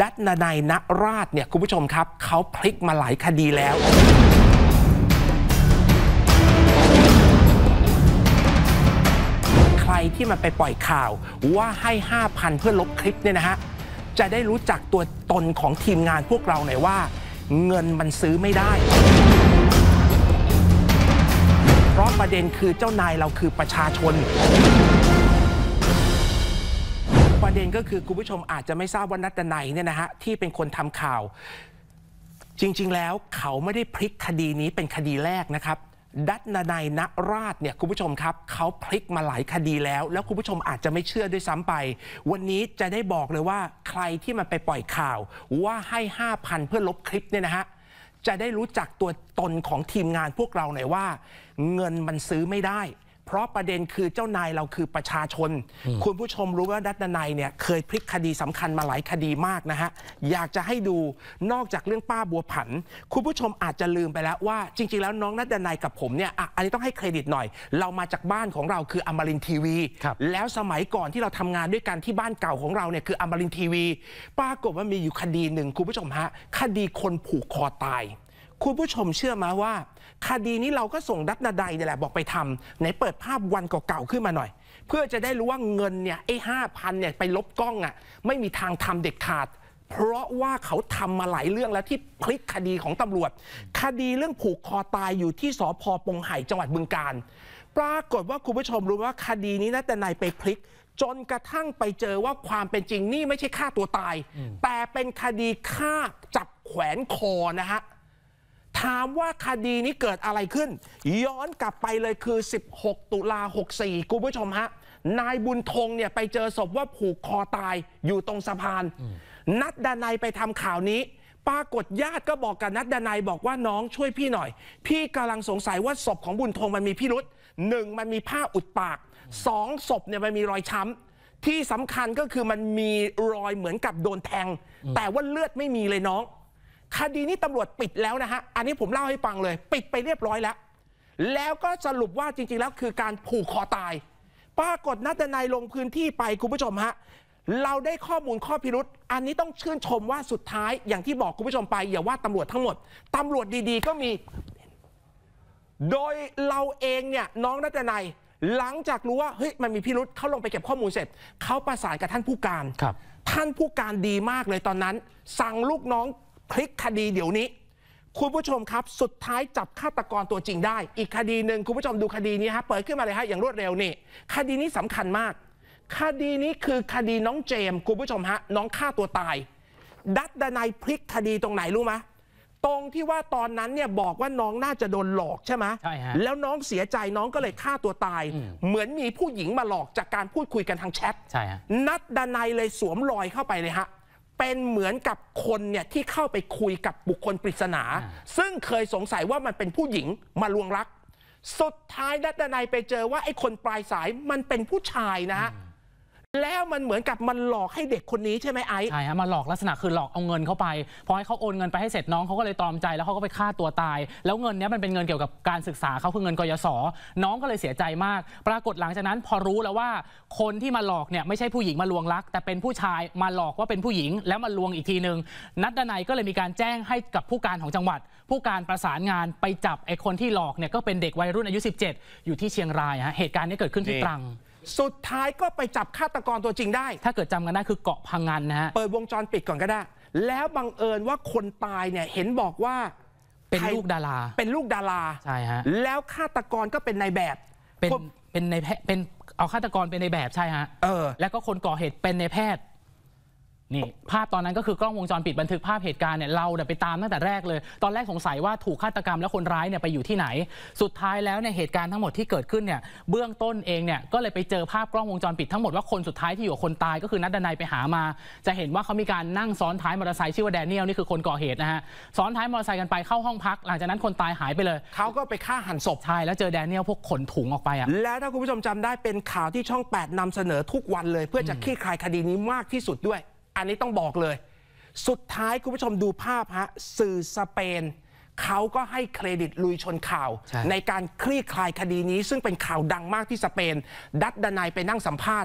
ดัตนาไนยณราชเนี่ยคุณผู้ชมครับเขาพลิกมาหลายคดีแล้วใครที่มันไปปล่อยข่าวว่าให้ 5,000 เพื่อลบคลิปเนี่ยนะฮะ จะได้รู้จักตัวตนของทีมงานพวกเราหน่อยว่า เงินมันซื้อไม่ได้ เพราะประเด็นคือเจ้านายเราคือประชาชน ประเด็นก็คือคุณผู้ชมอาจจะไม่ทราบว่านัตนัยเนี่ยนะฮะที่เป็นคนทำข่าว จริง ๆ แล้วเขาไม่ได้พลิกคดีนี้เป็นคดีแรกนะครับดัตนาไนยณราชเนี่ยคุณผู้ชมครับเขาพลิกมาหลายคดีแล้ว แล้วคุณผู้ชมอาจจะไม่เชื่อด้วยซ้ำไป วันนี้จะได้บอกเลยว่าใครที่มันไปปล่อยข่าว ว่าให้ 5,000 เพื่อลบคลิปเนี่ยนะฮะจะได้รู้จักตัวตนของทีมงานพวกเราหน่อยว่า เงินมันซื้อไม่ได้ เพราะประเด็นคือเจ้านายเราคือประชาชน คุณผู้ชมรู้ว่าดัตนาไนยเนี่ยเคยพลิกคดีสำคัญมาหลายคดีมากนะฮะ อยากจะให้ดูนอกจากเรื่องป้าบัวผัน คุณผู้ชมอาจจะลืมไปแล้วว่า จริง ๆ แล้วน้องนัตนาไนยกับผมเนี่ยอะอันนี้ต้องให้เครดิตหน่อย เรามาจากบ้านของเราคืออมรินทร์ทีวีครับแล้วสมัยก่อนที่เราทำงานด้วยกันที่บ้านเก่าของเราเนี่ยคืออมรินทร์ทีวี ปรากฏว่ามีอยู่คดีหนึ่งคุณผู้ชมฮะคดีคนผูกคอตาย คุณผู้ชมเชื่อไหมาว่า คดีนี้เราก็ส่งดัตนาไดเนี่ยแหละบอกไปทำไหนเปิดภาพวันเก่าๆขึ้นมาหน่อย เพื่อจะได้รู้ว่าเงินเนี่ยไอ้ห้าพันเนี่ยไปลบกล้องอะไม่มีทางทำเด็ดขาดเพราะว่าเขาทำมาหลายเรื่องแล้วที่พลิกคดีของตำรวจ คดีเรื่องผูกคอตายอยู่ที่สพปงไห่จังหวัดบึงกาฬปรากฏว่าคุณผู้ชมรู้ว่าคดีนี้นะแต่นายไปพลิก จนกระทั่งไปเจอว่าความเป็นจริงนี่ไม่ใช่ฆ่าตัวตาย แต่เป็นคดีฆ่าจับแขวนคอนะฮะ ถามว่าคดีนี้เกิดอะไรขึ้น ย้อนกลับไปเลยคือ 16 ตุลา 64 คุณผู้ชมฮะ นายบุญธงเนี่ยไปเจอศพว่าผูกคอตายอยู่ตรงสะพาน นัดดานายไปทำข่าวนี้ ปรากฏญาติก็บอกกับนัดดานายบอกว่าน้องช่วยพี่หน่อย พี่กำลังสงสัยว่าศพของบุญธงมันมีพิรุษหนึ่งมันมีผ้าอุดปากสองศพเนี่ยมันมีรอยช้ำที่สำคัญก็คือมันมีรอยเหมือนกับโดนแทง แต่ว่าเลือดไม่มีเลยน้อง คดีนี้ตำรวจปิดแล้วนะฮะ อันนี้ผมเล่าให้ฟังเลย ปิดไปเรียบร้อยแล้ว แล้วก็สรุปว่าจริงๆแล้วคือการผูกคอตาย ปรากฏนัตนายลงพื้นที่ไปคุณผู้ชมฮะ เราได้ข้อมูลข้อพิรุษ อันนี้ต้องชื่นชมว่าสุดท้ายอย่างที่บอกคุณผู้ชมไป อย่าว่าตำรวจทั้งหมดตำรวจดีๆ ก็มี โดยเราเองเนี่ยน้องนัตนายหลังจากรู้ว่าเฮ้ยมันมีพิรุษเขาลงไปเก็บข้อมูลเสร็จเขาประสานกับท่านผู้การครับ ท่านผู้การดีมากเลยตอนนั้น สั่งลูกน้อง พลิกคดีเดี๋ยวนี้ คุณผู้ชมครับ สุดท้ายจับฆาตกรตัวจริงได้ อีกคดีหนึ่งคุณผู้ชมดูคดีนี้ฮะเปิดขึ้นมาเลยฮะอย่างรวดเร็วนี่คดีนี้สำคัญมาก คดีนี้คือคดีน้องเจมส์คุณผู้ชมฮะน้องฆ่าตัวตาย ดัตดานายพลิกคดีตรงไหนรู้ไหมตรงที่ว่าตอนนั้นเนี่ยบอกว่าน้องน่าจะโดนหลอกใช่ไหมใช่ฮะแล้วน้องเสียใจน้องก็เลยฆ่าตัวตาย เหมือนมีผู้หญิงมาหลอกจากการพูดคุยกันทางแชทใช่ฮะนัดดานายเลยสวมรอยเข้าไปเลยฮะ เป็นเหมือนกับคนเนี่ยที่เข้าไปคุยกับบุคคลปริศนาอ่าซึ่งเคยสงสัยว่ามันเป็นผู้หญิงมาลวงรัก สุดท้ายนัดดานายไปเจอว่าไอ้คนปลายสายมันเป็นผู้ชายนะฮะ แล้วมันเหมือนกับมันหลอกให้เด็กคนนี้ใช่ไหมไอซ์ใช่ฮะมาหลอกลักษณะคือหลอกเอาเงินเข้าไปพอให้เขาโอนเงินไปให้เสร็จน้องเขาก็เลยตอมใจแล้วเขาก็ไปฆ่าตัวตาย แล้วเงินนี้มันเป็นเงินเกี่ยวกับการศึกษาเขาคือเงินกยศน้องก็เลยเสียใจมาก ปรากฏหลังจากนั้นพอรู้แล้วว่าคนที่มาหลอกเนี่ยไม่ใช่ผู้หญิงมาลวงรัก แต่เป็นผู้ชายมาหลอกว่าเป็นผู้หญิง แล้วมาลวงอีกทีหนึ่งนัดดนัยก็เลยมีการแจ้งให้กับผู้การของจังหวัด ผู้การประสานงานไปจับไอ้คนที่หลอกเนี่ยก็เป็นเด็กวัยรุ่นอายุ 17 อยู่ที่เชียงรายฮะเหตุการณ์นี้เกิดขึ้นที่นี่ตรัง สุดท้ายก็ไปจับฆาตกรตัวจริงได้ ถ้าเกิดจำกันได้คือเกาะพังงานนะฮะ เปิดวงจรปิดก่อนก็ได้ แล้วบังเอิญว่าคนตายเนี่ยเห็นบอกว่าเป็นใครลูกดารา เป็นลูกดารา ใช่ฮะ แล้วฆาตกรก็เป็นนายแบบเป็นคนเป็นในแพทย์เป็นเอาฆาตกรเป็นในแบบใช่ฮะ เออ แล้วก็คนก่อเหตุเป็นในแพทย์ นี่ภาพตอนนั้นก็คือกล้องวงจรปิดบันทึกภาพเหตุการณ์เนี่ยเราเนี่ยไปตามตั้งแต่แรกเลย ตอนแรกสงสัยว่าถูกฆาตกรรมแล้วคนร้ายเนี่ยไปอยู่ที่ไหน สุดท้ายแล้วเนี่ยเหตุการณ์ทั้งหมดที่เกิดขึ้นเนี่ยเบื้องต้นเองเนี่ยก็เลยไปเจอภาพกล้องวงจรปิดทั้งหมดว่าคนสุดท้ายที่อยู่กับคนตายก็คือนัดดนัยไปหามา จะเห็นว่าเขามีการนั่งซ้อนท้ายมอเตอร์ไซค์ชื่อว่าแดเนียลนี่คือคนก่อเหตุนะฮะซ้อนท้ายมอเตอร์ไซค์กันไปเข้าห้องพัก หลังจากนั้นคนตายหายไปเลยเขาก็ไปฆ่าหันศพใช่แล้วเจอแดเนียลพวกขนถุงออกไปอะแล้วถ้าคุณผู้ชมจำได้เป็นข่าวที่ช่อง 8นำเสนอทุกวันเลย เพื่อจะคลี่คลายคดีนี้มากที่สุดด้วย อันนี้ต้องบอกเลย สุดท้ายคุณผู้ชมดูภาพฮะสื่อสเปนเขาก็ให้เครดิตลุยชนข่าวใช่ในการคลี่คลายคดีนี้ ซึ่งเป็นข่าวดังมากที่สเปน ดัตดานายไปนั่งสัมภาษณ์